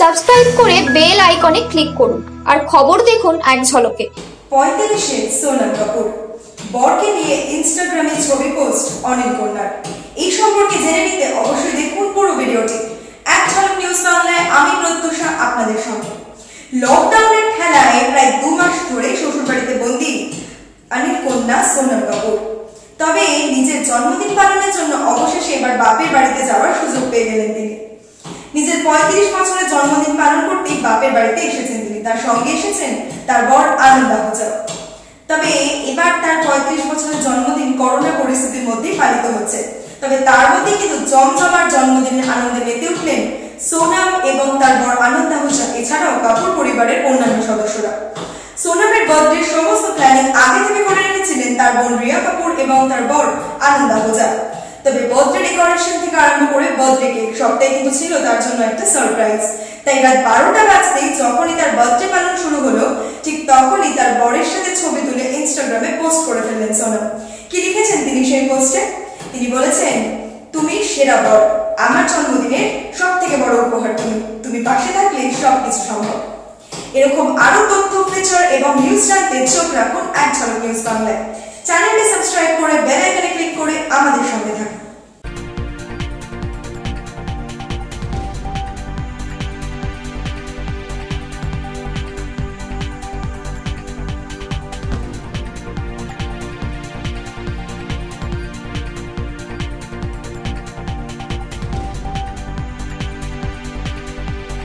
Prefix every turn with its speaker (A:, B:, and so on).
A: Subscribe করে bell আইকনে click করুন আর খবর দেখুন এক ঝলকে।
B: পঁয়তাল্লিশে সোনাম কাপুর। বরকে নিয়ে ইনস্টাগ্রামে ছবি পোস্ট অনিল কন্যার। এই সম্পর্কে জেনে নিতে অবশ্যই দেখুন পুরো ভিডিওটি। এক ঝলক নিউজ বাংলায়, আমি প্রত্যুষা আপনাদের সঙ্গে। লকডাউনের ঠেলায় প্রায় দু মাস ধরে শ্বশুরবাড়িতে বন্দি অনিল কন্যা সোনাম কাপুর। তবে নিজের জন্মদিন পালনের জন্য অবশেষে এবার বাপের বাড়িতে যাওয়ার সুযোগ পেয়ে গেলেন তিনি। নিজের পঁয়ত্রিশ বছরের জন্মদিন পালন করতেই বাপের বাড়িতে এসেছেন তিনি। তার সঙ্গে এসেছেন তার বর আনন্দ তবে এবার তার পঁয়ত্রিশ বছরের জন্মদিন করোনা পরিস্থিতির মধ্যেই পালিত হচ্ছে। তবে তার মধ্যে কিন্তু জমজমার জন্মদিনের আনন্দে মেতে উঠলেন সোনাম এবং তার বর আনন্দ আহুজা এছাড়াও কাপুর পরিবারের অন্যান্য সদস্যরা। সোনামের বার্থডে সমস্ত প্ল্যানিং আগে থেকে করে রেখেছিলেন তার বোন রিয়া কাপুর এবং তার বর আনন্দ আহুজা তবে বার্থডে ডেকোরেশন থেকে আরম্ভ করে বার্থডে কেক সবটাই কিন্তু ছিল, তার জন্য একটা সারপ্রাইজ তাই রাত বারোটা বাজতেই যখনই তার বার্থডে পালন শুরু হলো, ঠিক তখনই তার বরের সাথে ছবি তুলে ইনস্টাগ্রামে পোস্ট করে ফেললেন কি লিখেছেন তিনি সেই পোস্টে তিনি বলেছেন, তুমি সেরা বর, আমার জন্মদিনের সব থেকে বড় উপহার তুমি। তুমি পাশে থাকলে সবকিছু সম্ভব। এরকম আরও তথ্য ফিচার এবং নিউজ জানতে চোখ রাখুন এক ঝলক নিউজ বাংলায়। চ্যানেলটি সাবস্ক্রাইব করে বেল আইকনে ক্লিক করে আমাদের সঙ্গে থাকুন।